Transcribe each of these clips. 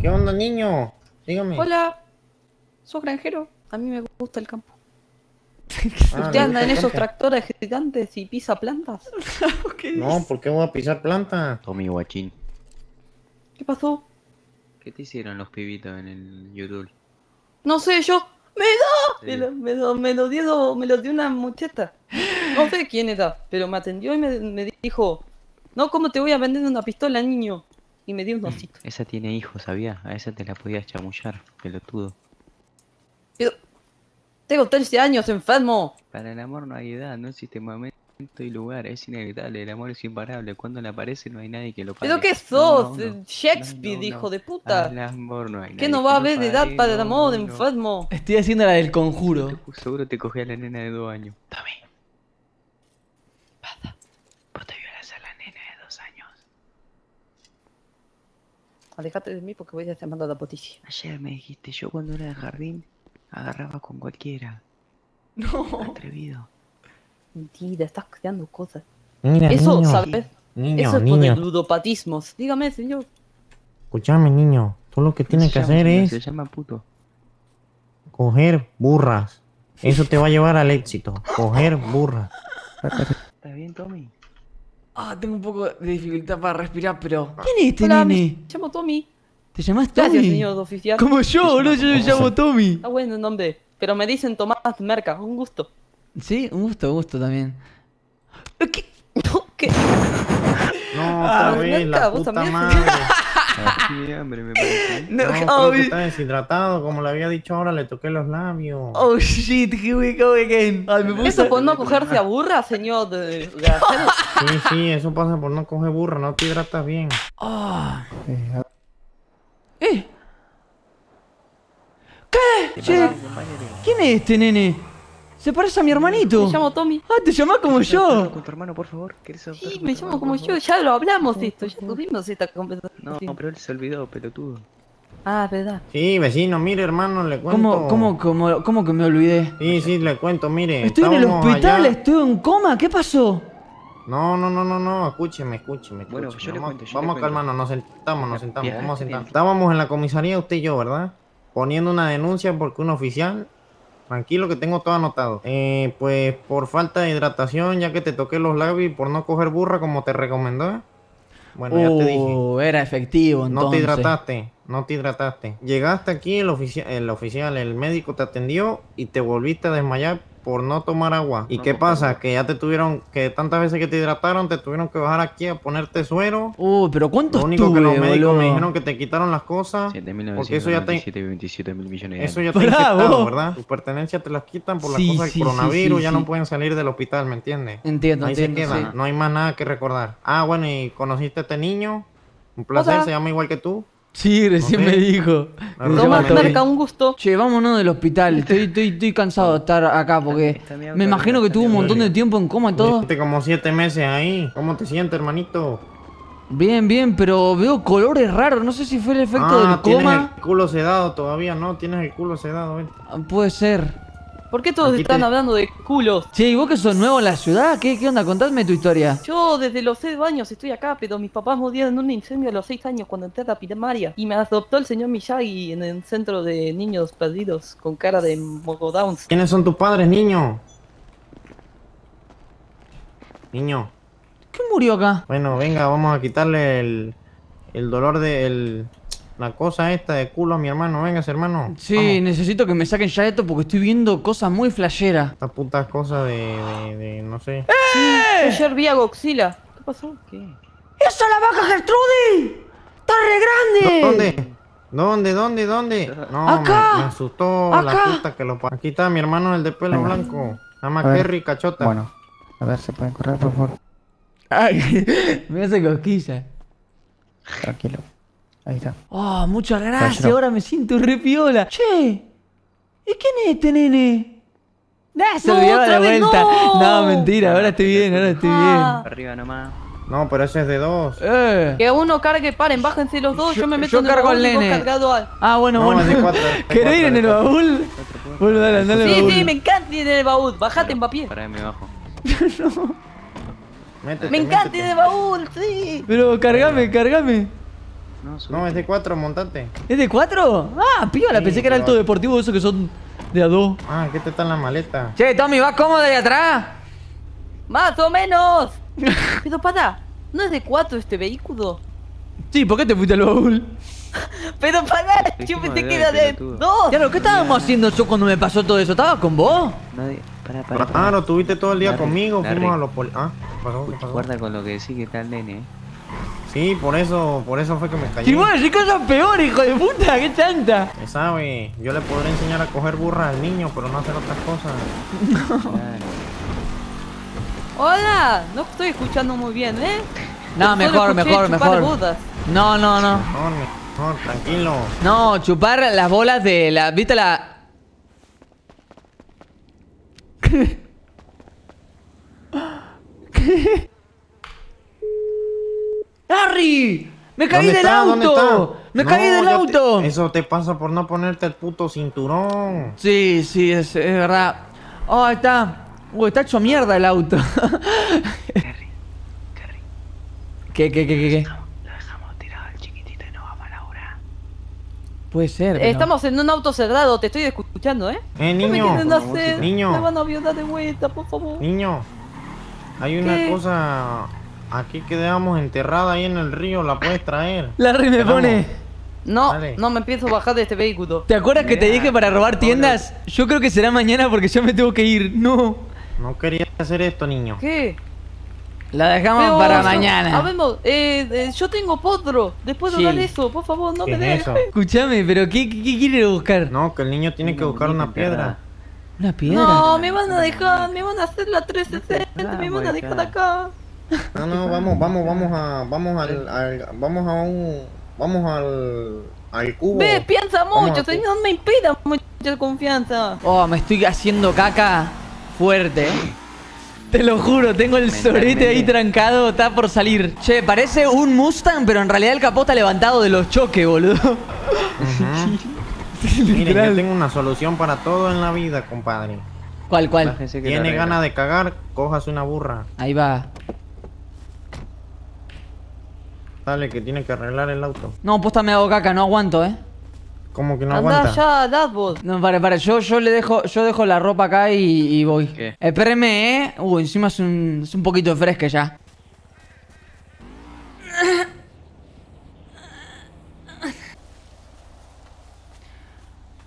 ¿Qué onda, niño? Dígame. Hola, ¿sos granjero? A mí me gusta el campo. Ah, ¿Usted ¿le anda en esos tractores gigantes y pisa plantas? No, ¿por qué voy a pisar planta? Tommy Guachín. ¿Qué pasó? ¿Qué te hicieron los pibitos en el YouTube? No sé, yo. ¡Me da! Sí. Me lo, me lo, me lo dio, me lo dio una muchacha. No sé quién era, pero me atendió y me, me dijo: No, ¿cómo te voy a vender una pistola, niño? Y me dio un osito. Esa tiene hijos, ¿sabías? A esa te la podías chamullar, pelotudo. Pero. Tengo 13 años, enfermo. Para el amor no hay edad, no existe momento y lugar, es inevitable, el amor es imparable. Cuando le aparece no hay nadie que lo pare. ¿Pero qué No, sos? no, no. Shakespeare, No, no, hijo no. de puta. Al amor no hay ¿Qué nadie no que va a haber de edad para el no, amor, no, no. enfermo? Estoy haciendo la del conjuro. Seguro te cogí a la nena de dos años. Tommy. Basta. Vos te violas a la nena de dos años. Alejate de mí porque voy a llamar a la policía. Ayer me dijiste, yo cuando era de jardín agarraba con cualquiera. No. Atrevido. Mentira, estás creando cosas. Mira, Eso, niño. ¿sabes? Niño, Eso es por niño. el ludopatismos. Dígame, señor. Escúchame, niño. Tú lo que tienes que hacer es Se llama puto. coger burras. Eso te va a llevar al éxito. Coger burras. ¿Está bien, Tommy? Ah, tengo un poco de dificultad para respirar, pero. ¿Quién es este Hola, me nene? llamo Tommy. ¿Te llamas Tommy? Gracias, señor oficial. Como yo, boludo, yo me llamo Tommy. Está bueno el nombre. Pero me dicen Tomás Merca. Un gusto. Sí, un gusto, un gusto también. ¿Qué? ¿Qué? No, Ah, neta, la puta madre. Hambre, me parece. No, No, creo que Javi. está deshidratado. Como le había dicho ahora, le toqué los labios. Oh shit, here we go again. Ay, me puse. ¿Eso por no cogerse a burra, señor? de-? Sí, sí, eso pasa por no coger burra. No te hidratas bien. Ah. ¿Eh? ¿Qué? Che, ¿quién es este nene? Se parece a mi hermanito. Me llamo Tommy. Ah, te llamás como yo. Con tu hermano, por favor. ¿Quieres adoptar Sí, me llamo hermano, como yo. Ya lo hablamos esto. Ya tuvimos esta conversación. No, pero él se olvidó, pelotudo. Ah, verdad. Sí, vecino, mire, hermano, le cuento. ¿Cómo, cómo, cómo, cómo que me olvidé? Sí, sí, le cuento, mire. Estoy en el hospital, allá- estoy en coma, ¿qué pasó? No, no, no, no, no, escúcheme, escúcheme. Bueno, escúcheme. yo le vamos, cuento, yo le vamos a cuento. calmarnos, nos sentamos, nos sentamos, vamos a el- Estábamos en la comisaría, usted y yo, ¿verdad? Poniendo una denuncia porque un oficial. Tranquilo que tengo todo anotado. Eh, pues por falta de hidratación, ya que te toqué los labios y por no coger burra como te recomendó. Bueno, ya te dije. Uh, era efectivo No te entonces. hidrataste, no te hidrataste. Llegaste aquí, el, ofici- el oficial, el médico te atendió y te volviste a desmayar por no tomar agua. ¿Y No qué pasa? Que ya te tuvieron, que tantas veces que te hidrataron, te tuvieron que bajar aquí a ponerte suero. Uh, pero ¿cuánto Lo único que los médicos boludo? me dijeron que te quitaron las cosas. 7.997 Porque eso ya te- y 27 mil millones de Eso ya está Bravo. infectado, ¿verdad? Tus pertenencias te las quitan por las Sí, cosas del sí, coronavirus, sí, ya sí. no pueden salir del hospital, ¿me entiendes? Entiendo, Ahí se entiendo, queda, sí. no hay más nada que recordar. Ah, bueno, y conociste a este niño. Un placer, Hola. se llama igual que tú. Sí, recién me dijo. Merca, Tommy. un gusto. Che, vámonos del hospital. Estoy, estoy, estoy cansado de estar acá porque me imagino que tuvo un montón de tiempo en coma y todo. Estuviste como siete meses ahí. ¿Cómo te sientes, hermanito? Bien, bien, pero veo colores raros. No sé si fue el efecto ah, del tienes coma. el culo sedado todavía, ¿no? Tienes el culo sedado, ven. Ah, Puede ser. ¿Por qué todos Aquí están te- hablando de culos? Che, ¿y vos que sos nuevo en la ciudad? ¿Qué, qué onda? Contadme tu historia. Yo desde los 6 años estoy acá, pero mis papás murieron en un incendio a los 6 años cuando entré a la primaria. Y me adoptó el señor Miyagi en el centro de niños perdidos con cara de mogodowns. ¿Quiénes son tus padres, niño? Niño. ¿Qué murió acá? Bueno, venga, vamos a quitarle el, el dolor de el- la cosa esta de culo a mi hermano. Vengas, hermano. Sí, Vamos. necesito que me saquen ya esto porque estoy viendo cosas muy flasheras. Estas putas cosas de, de, de- no sé. Ayer vi a Godzilla. ¿Qué pasó? ¿Qué? ¡Esa es la vaca Gertrude! ¡Está re grande! ¿Dónde? ¿Dónde? ¿Dónde? ¿Dónde? No, Acá. Me, me asustó la puta que lo Aquí está mi hermano, el de pelo Venga. blanco. Se llama A ver. Kerry Cachota. Bueno, a ver, ¿se pueden correr, por favor? Ay, me hace cosquillas. Tranquilo. Ahí está. Oh, muchas gracias. Ahora me siento re piola. Che, ¿y quién es este nene? Nah, se No, olvidaba otra la vez vuelta. no. mentira, ahora estoy bien, ahora estoy Ah. Arriba nomás. No, pero ese es de dos. bien. Eh. Que uno cargue, paren, bájense los dos. Yo, Yo- me meto yo en el cargo baúl vos nene. cargado al- Ah, bueno, No, bueno. de cuatro, es de ¿Querés cuatro, ir en el baúl? Bueno, dale, andale al Sí, baúl. sí, me encanta ir en el baúl. Bajate, Mbappé. Pará, me bajo. Métete, Me encanta ir en el baúl, sí. Pero cargame, cargame. No, No, es de cuatro, montate. ¿Es de cuatro? Ah, piola, Sí, pensé que era alto deportivo eso que son de a dos. Ah, ¿qué te está en la maleta? Che, Tommy, ¿vas cómodo de atrás? ¡Más o menos! Pero para, ¿no es de cuatro este vehículo? Sí, ¿por qué te fuiste al baúl? Pero para, yo Dijimos pensé de que dos, era de dos. Claro, ¿qué estábamos haciendo yo cuando me pasó todo eso? ¿Estaba con vos? Nadie. Para, para. para. Claro, estuviste todo el día conmigo, fuimos a los poli... Ah. Guarda con lo que decís que está el nene, eh. Sí, por eso, por eso fue que me. Y vos decís cosas peores, hijo de puta, qué chanta. Me sabe, yo le podré enseñar a coger burra al niño, pero no hacer otras cosas. Hola, no estoy escuchando muy bien, ¿eh? No, mejor, mejor, mejor. bodas. No, no, no. Mejor, mejor, tranquilo. No, chupar las bolas de la. ¿Viste la.? ¡Harry! ¡Me caí ¿Dónde del está? ¿Dónde auto! está? ¡Me No, caí del te- auto! Eso te pasa por no ponerte el puto cinturón. Sí, sí, es, es verdad. Oh, está. Uy, está hecho mierda el auto. Carry. Carry. ¿Qué, qué, qué, qué, qué? Lo dejamos tirado al chiquitito y no vamos a. Puede ser. pero- Estamos en un auto cerrado, te estoy escuchando, ¿eh? Eh, ¿Qué me niño, niño. Me van a violar de vuelta, por favor. niño. Hay una ¿Qué? cosa aquí que dejamos enterrada ahí en el río, ¿la puedes traer? Larry me pone. No, Dale. no me empiezo a bajar de este vehículo. ¿Te acuerdas que te dije para robar tiendas? Yo creo que será mañana porque yo me tengo que ir. No. No quería hacer esto, niño. ¿Qué? La dejamos Pero para mañana. Habemos, eh, eh, yo tengo potro. Después de Sí. hablar eso, por favor, no ¿Qué me dejes. Escúchame, pero ¿qué, qué, qué quiere buscar? No, que el niño tiene que buscar una piedra. ¿Una piedra? No, me van a dejar, me van a hacer la 360, me van a dejar acá. No, no, vamos, vamos, vamos a, vamos al, al- vamos a un, vamos al, al cubo. Ve, piensa mucho, señor, no me inspira mucha confianza. Oh, me estoy haciendo caca fuerte. Te lo juro, tengo el sorete ahí trancado, está por salir. Che, parece un Mustang, pero en realidad el capó está levantado de los choques, boludo. Ujú. Miren, yo tengo una solución para todo en la vida, compadre. ¿Cuál, cuál? Tiene ganas de cagar, cojas una burra. Ahí va. Dale, que tiene que arreglar el auto. No, posta me hago caca, no aguanto, eh. Como que no Anda aguanta. ya árbol. No, para, para, yo, yo le dejo, yo dejo la ropa acá y, y voy. ¿Qué? Espéreme, eh. Uy, encima es un, es un poquito fresca ya.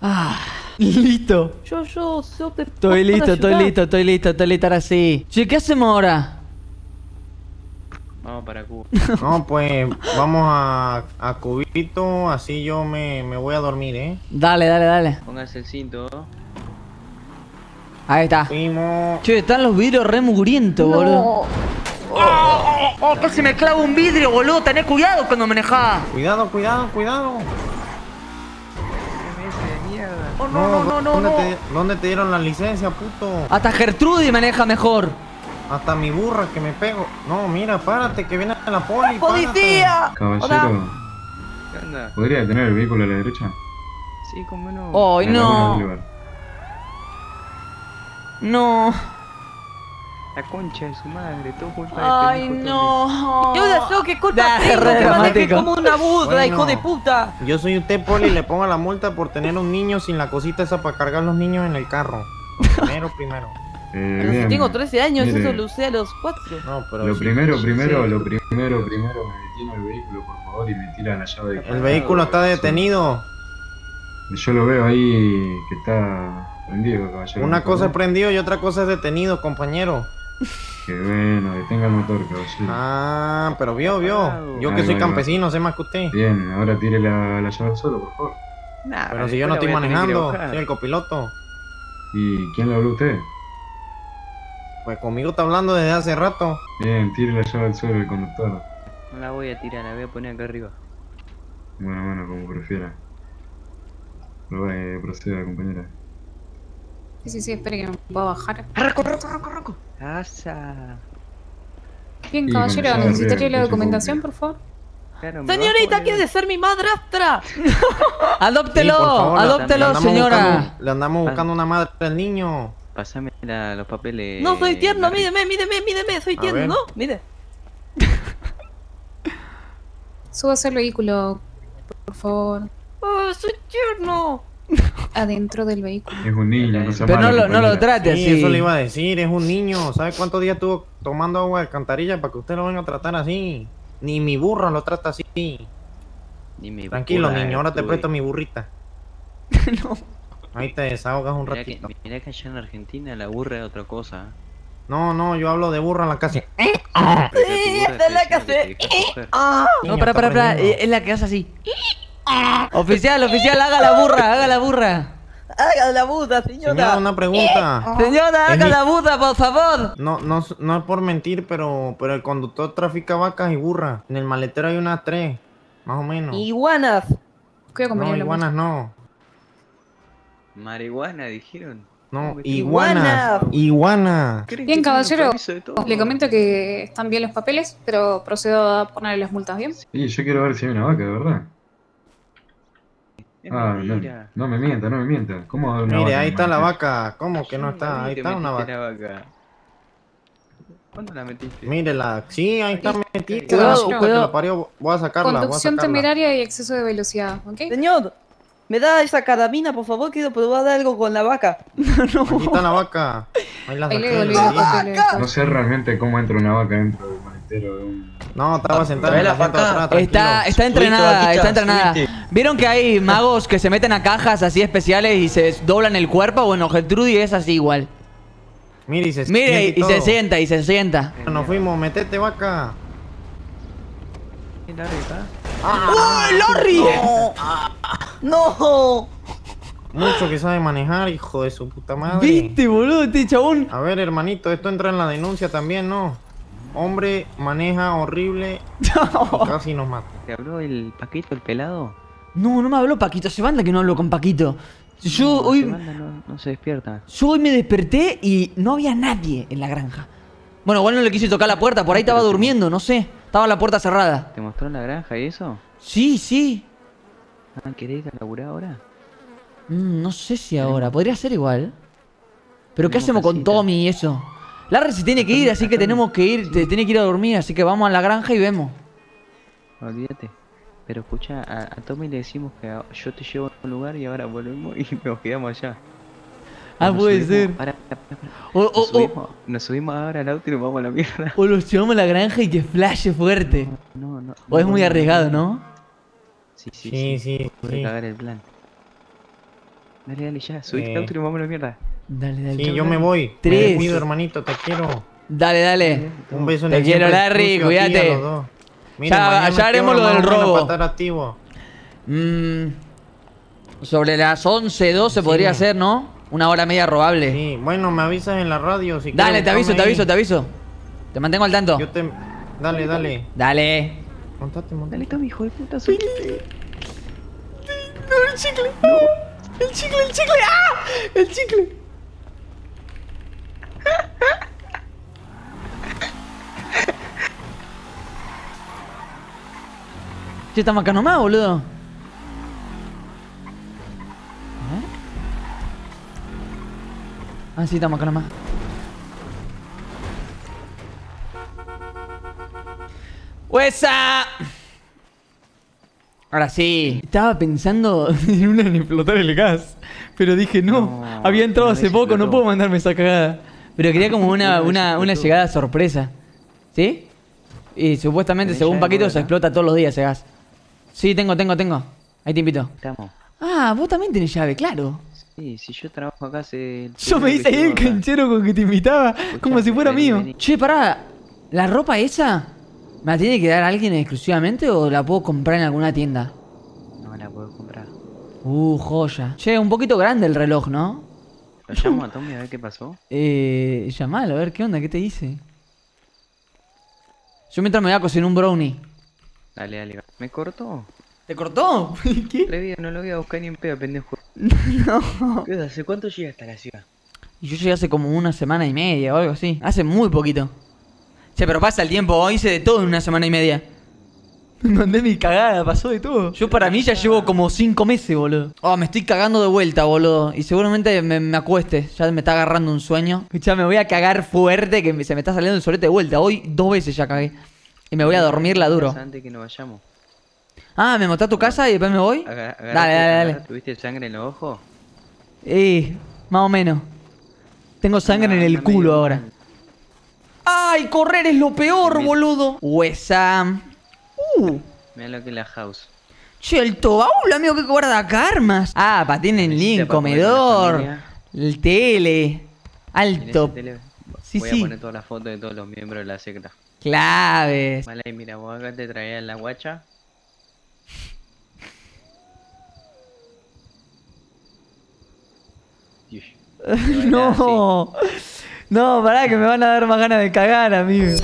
Ah, listo. Yo, yo, yo te Estoy listo, estoy listo, estoy listo, estoy listo ahora sí. Che, ¿qué hacemos ahora? Vamos para Cuba. No, pues vamos a, a cubito, así yo me, me voy a dormir, ¿eh? Dale, dale, dale. Póngase el cinto. Ahí está. Fuimos. Che, están los vidrios re mugrientos, boludo. Oh, oh, oh, casi me clavo un vidrio, boludo. Tenés cuidado cuando manejás. Cuidado, cuidado, cuidado. Oh, no, no, no, no, ¿dónde, no. Te, ¿Dónde te dieron la licencia, puto? Hasta Gertrudis maneja mejor. Hasta mi burra que me pego. No, mira, párate, que viene la poli. párate. ¡Policía! Caballero. ¿Qué onda? ¿podría detener el vehículo a la derecha? Sí, cómo no. Ay, no. No. La concha de su madre, todo culpa de Ay, pendejo no. Y ahora yo qué culpa Nah, tengo re que como una burra, Bueno. hijo de puta. Yo soy usted, poli, y le pongo la multa por tener un niño sin la cosita esa para cargar los niños en el carro. Primero, primero. Eh, Pero si bien. tengo 13 años, Mire, eso lo usé a los 4. No, pero Lo sí. primero, sí, primero, sí. lo primero, primero, me detiene el vehículo, por favor, y me tira la llave de El vehículo está detenido. Yo lo veo ahí que está prendido, caballero. Una cosa es prendido y otra cosa es detenido, compañero. Que bueno, detenga el motor, caballero. Ah, pero vio, vio. Yo que soy va, ahí va. campesino, sé más que usted. Bien, ahora tire la, la llave al suelo, por favor. Nah, Pero si yo no estoy manejando, soy el copiloto. ¿Y quién le habló a usted? Pues conmigo está hablando desde hace rato. Bien, tire la llave al suelo el conductor. No la voy a tirar, la voy a poner acá arriba. Bueno, bueno, como prefiera. Pero eh, proceda, compañera. Sí, sí, sí, espere que no puedo bajar. ¡Asa! Bien, Y caballero, bueno, ya necesitaría arriba, la documentación, por favor. Claro, me Señorita, quiere ser mi madrastra. Adóptelo, Sí, favor, adóptelo, le señora. buscando- le andamos buscando una madre al niño. Pásame la- los papeles. No, soy tierno, mídeme, mídeme, mídeme, soy A tierno, ver. ¿no? Mire. Súbase al vehículo, por favor. ¡Oh, soy tierno! Adentro del vehículo. Es un niño, no se Pero no lo, no lo trate Sí, así. eso le iba a decir, es un niño. ¿Sabe cuántos días estuvo tomando agua de alcantarilla para que usted lo venga a tratar así? Ni mi burra lo trata así. Ni me Tranquilo, niño, ahora te presto mi burrita. no. Ahí te desahogas un que, ratito. mirá que allá en Argentina la burra es otra cosa. No, no, yo hablo de burra en la casa. Pero que a tu burra esta es la que que coger. No, para, está para, para. Es la que hace así. Oficial, oficial, haga la burra, haga la burra. ¡Haga la Buda, señora! Señora, una pregunta. Señora, Es haga mi- la burra, por favor. No, no, no es por mentir, pero, pero el conductor trafica vacas y burras. En el maletero hay unas tres, más o menos. ¡Iguanas! Cuidado No, iguanas no. Marihuana, dijeron. No, ¿Cómo que- iguanas. Iguanas. ¿Creen Bien, caballero. Le comento que están bien los papeles, pero procedo a ponerle las multas bien. Sí, yo quiero ver si hay una vaca, de verdad. Ah, no, no me mienta, no me mienta. ¿Cómo va a haber una Mire, vaca ahí está la vaca. ¿Cómo que no está? Ahí está una vaca. ¿Cuándo la metiste? Mírela. Sí, ahí está metida. Cuidado, cuidado. Voy a sacarla, voy a Conducción sacarla. temeraria y exceso de velocidad, ¿ok? Señor, ¿me da esa carabina, por favor? Quiero probar algo con la vaca. Aquí está la vaca. Ahí la Ahí le la. No sé realmente cómo entra una vaca dentro del maletero de un... No, estaba sentada en de atrás, Está, está entrenada, está entrenada. ¿Vieron que hay magos que se meten a cajas así especiales y se doblan el cuerpo? Bueno, Gertrudy es así igual. Mire, y se Mire, siente y se sienta, y se sienta. Nos fuimos, metete vaca. ¿Qué la rica? ¡Oh, Lorry! ¡No! Mucho que sabe manejar, hijo de su puta madre. ¿Viste, boludo, este chabón? A ver, hermanito, esto entra en la denuncia también, ¿no? Hombre maneja horrible y casi nos mata. ¿Te habló el Paquito, el pelado? No, no me habló Paquito, hace banda que no hablo con Paquito. Yo No, hoy, se manda, no, no se despierta. yo hoy me desperté y no había nadie en la granja. Bueno, igual no le quise tocar la puerta, por ahí estaba durmiendo, no sé. Estaba la puerta cerrada. ¿Te mostró la granja y eso? Sí, sí. Ah, ¿Querés ir a laburar ahora? Mm, no sé si ahora, podría ser igual. Pero ¿qué hacemos con. Tommy y eso? Larry se tiene que ir, así que tenemos que ir, te- tiene que ir a dormir, así que vamos a la granja y vemos. Olvídate. Pero escucha, a, a Tommy le decimos que yo te llevo a un lugar y ahora volvemos y nos quedamos allá. Ah, Nos puede subimos- ser. O, Nos, o- o- subimos, nos subimos ahora al auto y nos vamos a la mierda. o los llevamos a la granja y que flashe fuerte. No, no. O es no, muy no, arriesgado, ¿no? Sí, sí, Sí, sí. sí, Puede sí. cagar el plan. Dale, dale, ya. Subiste Eh. al auto y nos vamos a la mierda. Dale, dale. Sí, chau, yo dale. me voy. Tres. Me cuido, hermanito, te quiero. Dale, dale. Un beso en Te el quiero, Larry, cuídate. Ya- mañana, ya ¿qué haremos lo del robo. Mm, sobre las 11, 12 podría ser, ¿no? Una hora media robable. Sí, bueno, me avisas en la radio si Dale, quieres te aviso, te aviso, ahí. te aviso. Te mantengo al tanto. Yo te... Dale, dale. Dale. Montate, montate. Dale, Tommy, hijo de puta, subite. el chicle. El chicle, el chicle. ¡Ah! El chicle. Che, estamos acá nomás, boludo. Ah, sí, estamos acá nomás. ¡Huesa! Ahora sí. Estaba pensando en una en explotar el gas. Pero dije, no, No, había entrado no hace poco, no puedo mandarme esa cagada. Pero quería como una, una, una llegada sorpresa. ¿Sí? Y supuestamente, ¿Tenés según Paquito, se explota todos los días ese gas. Sí, tengo, tengo, tengo. Ahí te invito. Estamos. Ah, vos también tenés llave, claro. Sí, si yo trabajo acá hace... Yo me hice ahí el canchero con que te invitaba, como si fuera vení, mío. vení. Che, pará, ¿la ropa esa me la tiene que dar alguien exclusivamente o la puedo comprar en alguna tienda? No la puedo comprar. Uh, joya. Che, un poquito grande el reloj, ¿no? Lo llamo a Tommy a ver qué pasó. Eh, llamalo, a ver qué onda, qué te dice. Yo mientras me voy a cocinar un brownie. Dale, dale. ¿Me cortó? ¿Te cortó? ¿Qué? Previo, no lo voy a buscar ni en pedo, pendejo. No. ¿Qué? ¿Hace cuánto llega hasta la ciudad? Yo llegué hace como una semana y media o algo así. Hace muy poquito. Che, pero pasa el tiempo, hoy hice de todo en una semana y media. Me mandé mi cagada, pasó de todo. Yo para mí ya llevo como cinco meses, boludo. Oh, me estoy cagando de vuelta, boludo. Y seguramente me, me acueste. Ya me está agarrando un sueño. Ya me voy a cagar fuerte que se me está saliendo el solete de vuelta. Hoy dos veces ya cagué. Y me voy a dormirla duro. Antes que nos vayamos. Ah, ¿me mostrás tu casa y después me voy? Dale, dale, dale. ¿Tuviste sangre en los ojos? Eh, más o menos. Tengo sangre No, en el medio culo ahora. mal. ¡Ay, correr es lo peor, Mira. boludo! Huesam. Uh. Mira lo que es la house. Che, el tobaúl, amigo, que guarda armas. Ah, el Mesita link, comedor, el tele, En alto, tele Sí, voy sí. a poner todas las fotos de todos los miembros de la secta. claves. Vale, mira, vos acá te traías la guacha. Yush. Te bailás así. No, no, pará que me van a dar más ganas de cagar, amigo.